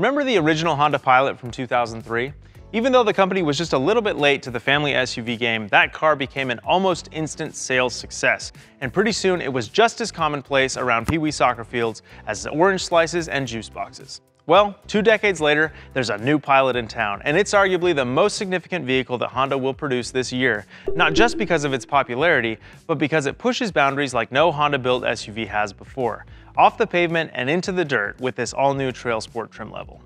Remember the original Honda Pilot from 2003? Even though the company was just a little bit late to the family SUV game, that car became an almost instant sales success, and pretty soon it was just as commonplace around Pee Wee soccer fields as the orange slices and juice boxes. Well, two decades later, there's a new Pilot in town, and it's arguably the most significant vehicle that Honda will produce this year, not just because of its popularity, but because it pushes boundaries like no Honda-built SUV has before, off the pavement and into the dirt with this all-new Trail Sport trim level.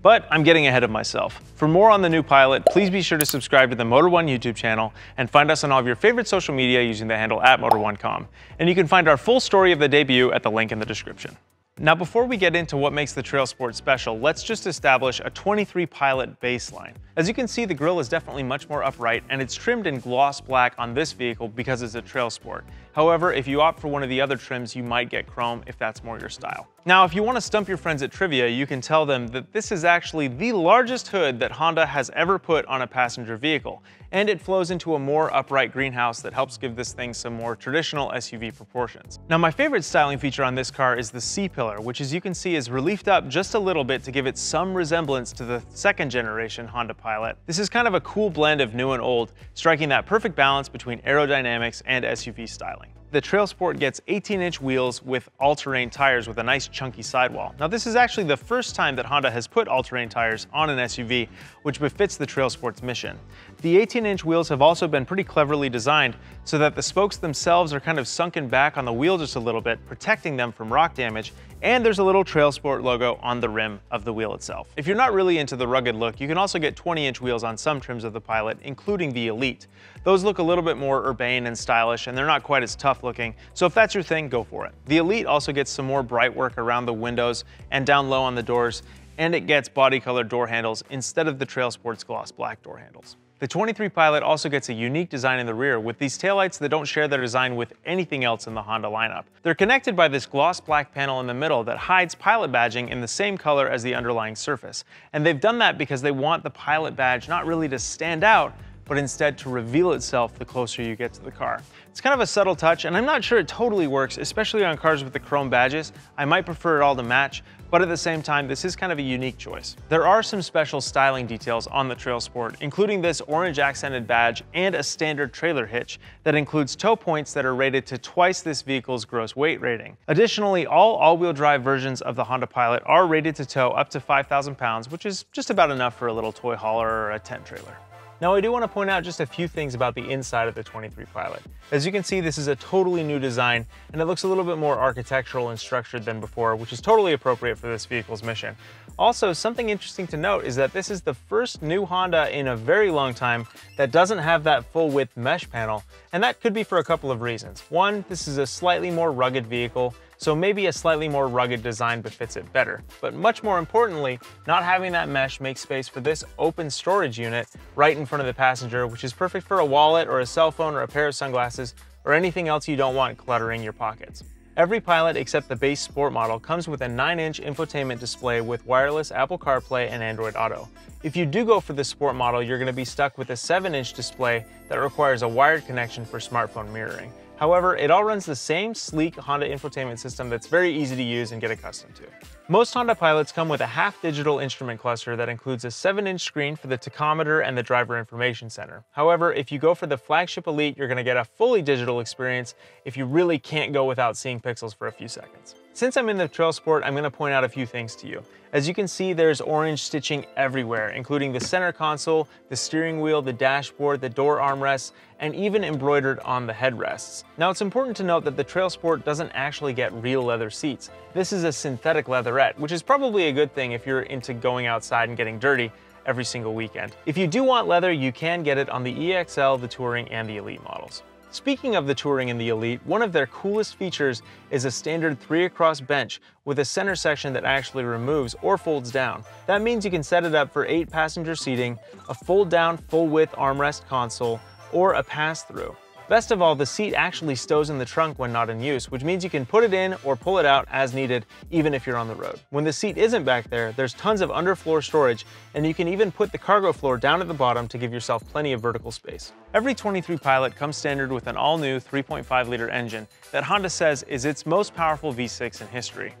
But I'm getting ahead of myself. For more on the new Pilot, please be sure to subscribe to the Motor1 YouTube channel and find us on all of your favorite social media using the handle at Motor1Com. And you can find our full story of the debut at the link in the description. Now before we get into what makes the Trail Sport special, let's just establish a 23 Pilot baseline. As you can see, the grille is definitely much more upright and it's trimmed in gloss black on this vehicle because it's a Trail Sport. However, if you opt for one of the other trims, you might get chrome if that's more your style. Now, if you want to stump your friends at trivia, you can tell them that this is actually the largest hood that Honda has ever put on a passenger vehicle, and it flows into a more upright greenhouse that helps give this thing some more traditional SUV proportions. Now, my favorite styling feature on this car is the C-pillar, which as you can see is reliefed up just a little bit to give it some resemblance to the second generation Honda Pilot. This is kind of a cool blend of new and old, striking that perfect balance between aerodynamics and SUV styling. The Trail Sport gets 18-inch wheels with all-terrain tires with a nice chunky sidewall. Now this is actually the first time that Honda has put all-terrain tires on an SUV, which befits the Trail Sport's mission. The 18-inch wheels have also been pretty cleverly designed so that the spokes themselves are kind of sunken back on the wheel just a little bit, protecting them from rock damage, and there's a little Trail Sport logo on the rim of the wheel itself. If you're not really into the rugged look, you can also get 20-inch wheels on some trims of the Pilot, including the Elite. Those look a little bit more urbane and stylish, and they're not quite as tough looking, so if that's your thing, go for it. The Elite also gets some more bright work around the windows and down low on the doors, and it gets body colored door handles instead of the Trail Sports gloss black door handles. The 23 Pilot also gets a unique design in the rear with these taillights that don't share their design with anything else in the Honda lineup. They're connected by this gloss black panel in the middle that hides Pilot badging in the same color as the underlying surface. And they've done that because they want the Pilot badge not really to stand out, but instead to reveal itself the closer you get to the car. It's kind of a subtle touch, and I'm not sure it totally works, especially on cars with the chrome badges. I might prefer it all to match, but at the same time, this is kind of a unique choice. There are some special styling details on the Trail Sport, including this orange accented badge and a standard trailer hitch that includes tow points that are rated to twice this vehicle's gross weight rating. Additionally, all all-wheel drive versions of the Honda Pilot are rated to tow up to 5,000 pounds, which is just about enough for a little toy hauler or a tent trailer. Now I do want to point out just a few things about the inside of the 23 Pilot. As you can see, this is a totally new design, and it looks a little bit more architectural and structured than before, which is totally appropriate for this vehicle's mission. Also, something interesting to note is that this is the first new Honda in a very long time that doesn't have that full width mesh panel, and that could be for a couple of reasons. One, this is a slightly more rugged vehicle, so maybe a slightly more rugged design befits it better. But much more importantly, not having that mesh makes space for this open storage unit right in front of the passenger, which is perfect for a wallet or a cell phone or a pair of sunglasses or anything else you don't want cluttering your pockets. Every Pilot except the base Sport model comes with a 9-inch infotainment display with wireless Apple CarPlay and Android Auto. If you do go for the Sport model, you're going to be stuck with a 7-inch display that requires a wired connection for smartphone mirroring. However, it all runs the same sleek Honda infotainment system that's very easy to use and get accustomed to. Most Honda Pilots come with a half-digital instrument cluster that includes a 7-inch screen for the tachometer and the driver information center. However, if you go for the flagship Elite, you're going to get a fully digital experience if you really can't go without seeing pixels for a few seconds. Since I'm in the Trail Sport, I'm going to point out a few things to you. As you can see, there's orange stitching everywhere, including the center console, the steering wheel, the dashboard, the door armrests, and even embroidered on the headrests. Now it's important to note that the Trail Sport doesn't actually get real leather seats. This is a synthetic leatherette, which is probably a good thing if you're into going outside and getting dirty every single weekend. If you do want leather, you can get it on the EXL, the Touring, and the Elite models. Speaking of the Touring and the Elite, one of their coolest features is a standard 3 across bench with a center section that actually removes or folds down. That means you can set it up for 8 passenger seating, a fold down full width armrest console, or a pass-through. Best of all, the seat actually stows in the trunk when not in use, which means you can put it in or pull it out as needed, even if you're on the road. When the seat isn't back there, there's tons of underfloor storage, and you can even put the cargo floor down at the bottom to give yourself plenty of vertical space. Every 23 Pilot comes standard with an all-new 3.5-liter engine that Honda says is its most powerful V6 in history.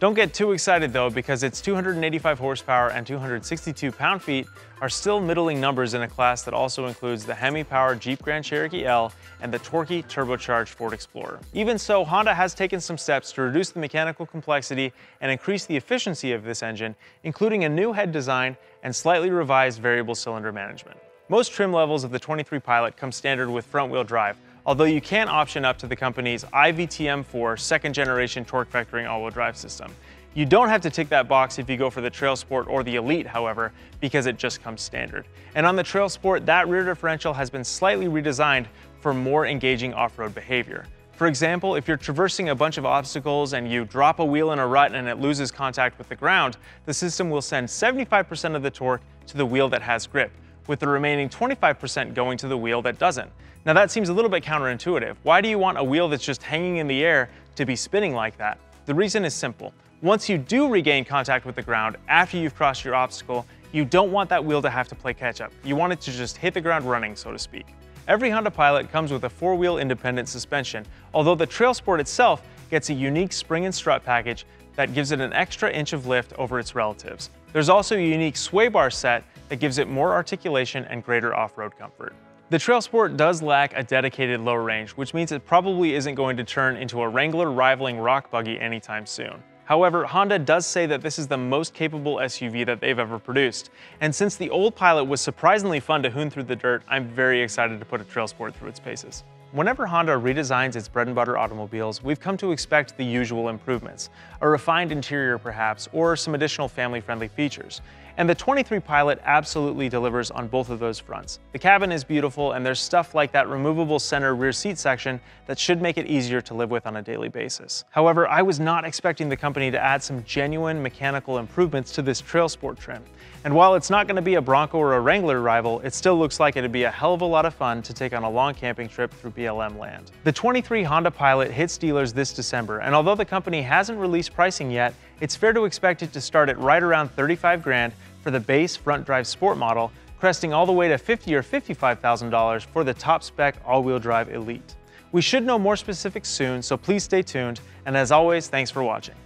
Don't get too excited though, because its 285 horsepower and 262 pound-feet are still middling numbers in a class that also includes the Hemi-powered Jeep Grand Cherokee L and the torquey turbocharged Ford Explorer. Even so, Honda has taken some steps to reduce the mechanical complexity and increase the efficiency of this engine, including a new head design and slightly revised variable cylinder management. Most trim levels of the 23 Pilot come standard with front-wheel drive, although you can option up to the company's iVTM4 second generation torque vectoring all-wheel drive system. You don't have to tick that box if you go for the Trail Sport or the Elite, however, because it just comes standard. And on the Trail Sport, that rear differential has been slightly redesigned for more engaging off-road behavior. For example, if you're traversing a bunch of obstacles and you drop a wheel in a rut and it loses contact with the ground, the system will send 75% of the torque to the wheel that has grip, with the remaining 25% going to the wheel that doesn't. Now that seems a little bit counterintuitive. Why do you want a wheel that's just hanging in the air to be spinning like that? The reason is simple. Once you do regain contact with the ground after you've crossed your obstacle, you don't want that wheel to have to play catch up. You want it to just hit the ground running, so to speak. Every Honda Pilot comes with a four-wheel independent suspension, although the Trail Sport itself gets a unique spring and strut package that gives it an extra inch of lift over its relatives. There's also a unique sway bar set that gives it more articulation and greater off-road comfort. The Trail Sport does lack a dedicated low range, which means it probably isn't going to turn into a Wrangler rivaling rock buggy anytime soon. However, Honda does say that this is the most capable SUV that they've ever produced. And since the old Pilot was surprisingly fun to hoon through the dirt, I'm very excited to put a Trail Sport through its paces. Whenever Honda redesigns its bread and butter automobiles, we've come to expect the usual improvements, a refined interior perhaps, or some additional family-friendly features. And the 23 Pilot absolutely delivers on both of those fronts. The cabin is beautiful and there's stuff like that removable center rear seat section that should make it easier to live with on a daily basis. However, I was not expecting the company to add some genuine mechanical improvements to this Trail Sport trim. And while it's not going to be a Bronco or a Wrangler rival, it still looks like it'd be a hell of a lot of fun to take on a long camping trip through BLM land. The 23 Honda Pilot hits dealers this December, and although the company hasn't released pricing yet, it's fair to expect it to start at right around 35 grand for the base front drive sport model, cresting all the way to 50 or $55,000 for the top spec all-wheel drive Elite. We should know more specifics soon, so please stay tuned, and as always, thanks for watching.